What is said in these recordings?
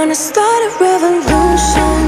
Gonna start a revolution.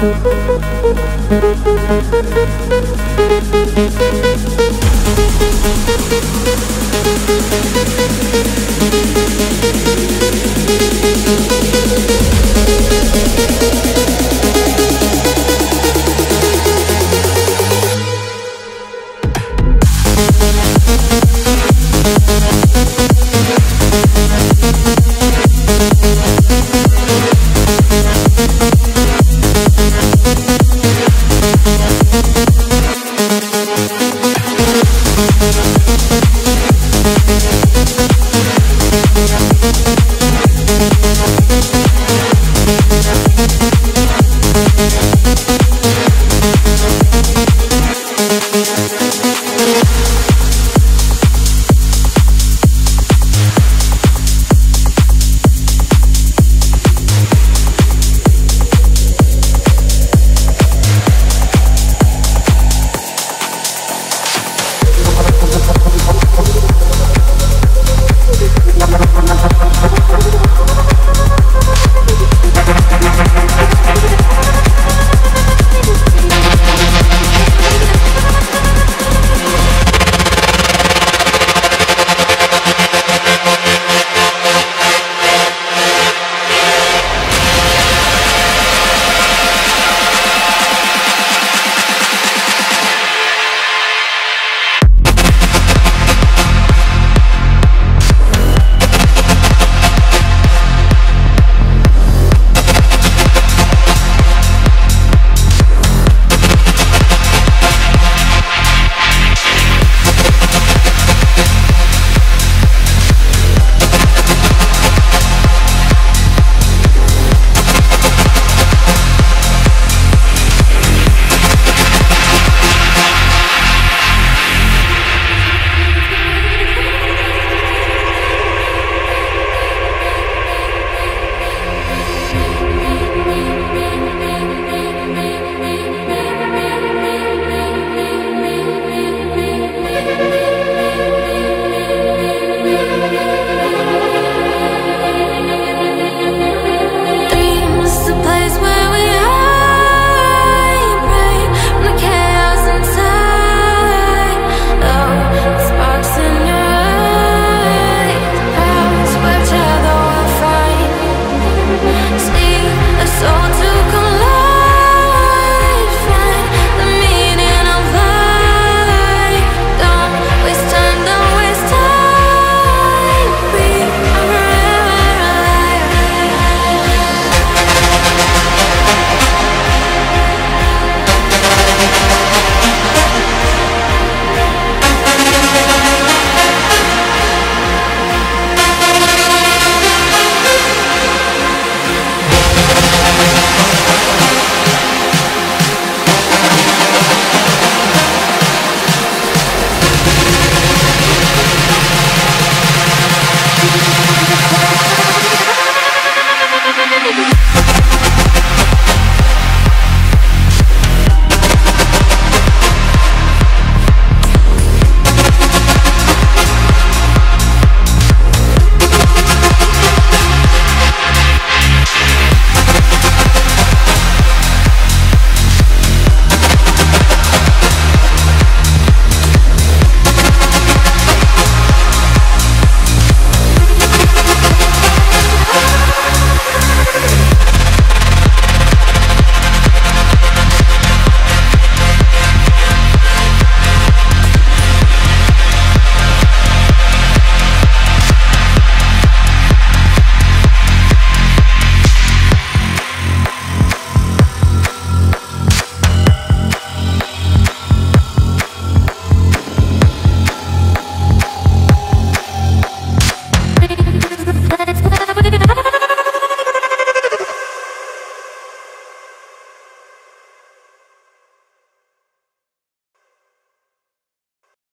Thank you.